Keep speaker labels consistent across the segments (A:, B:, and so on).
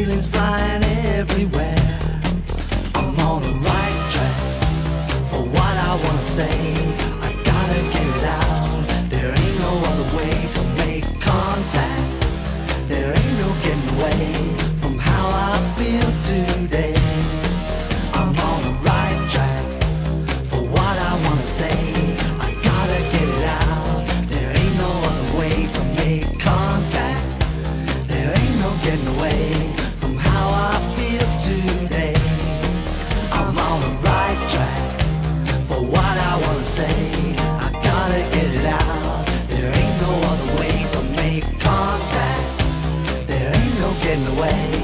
A: feelings flying everywhere. I'm on the right track for what I wanna say. in the way.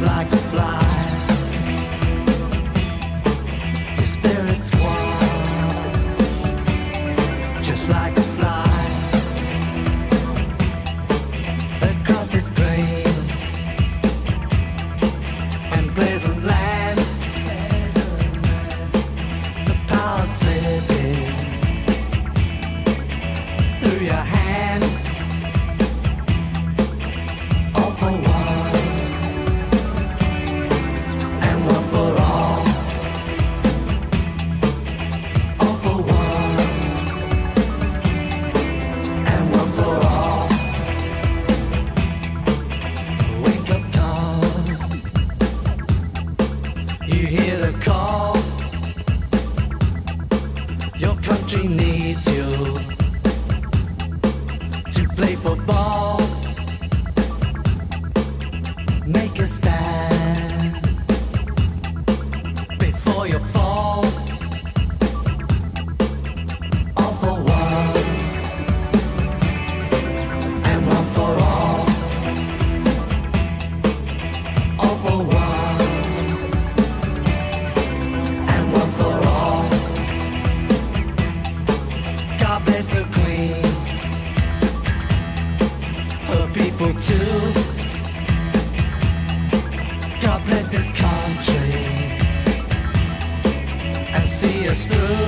A: like people too. God bless this country and see us through.